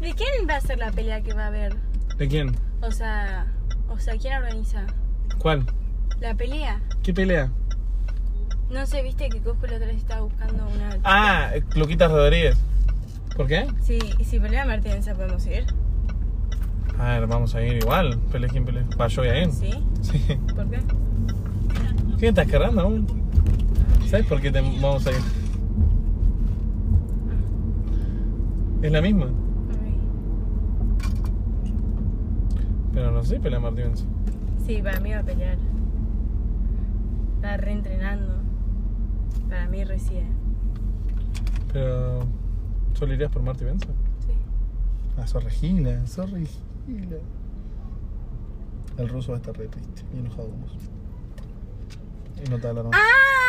¿De quién va a ser la pelea que va a haber? ¿De quién? O sea, o sea, ¿quién organiza? ¿Cuál? La pelea. ¿Qué pelea? No sé, viste que Cosco la otra vez estaba buscando una. Ah, Luquita Rodríguez. ¿Por qué? Sí, y si pelea Martínez, ¿podemos ir? A ver, vamos a ir igual. Pelea quién pelea. Va, yo voy a ir. ¿Sí? Sí. ¿Por qué? ¿Qué estás cargando aún? ¿Sabes por qué te vamos a ir? Es la misma. Pero no sé, pelea Martínez. Sí, para mí va a pelear. Está reentrenando. Para mí reside. Pero. ¿Solo irías por Marty Benza? Sí. Ah, sos regila, sos regila. El ruso va a estar re triste y enojado con vos. Y no te hablaron. ¡Ah!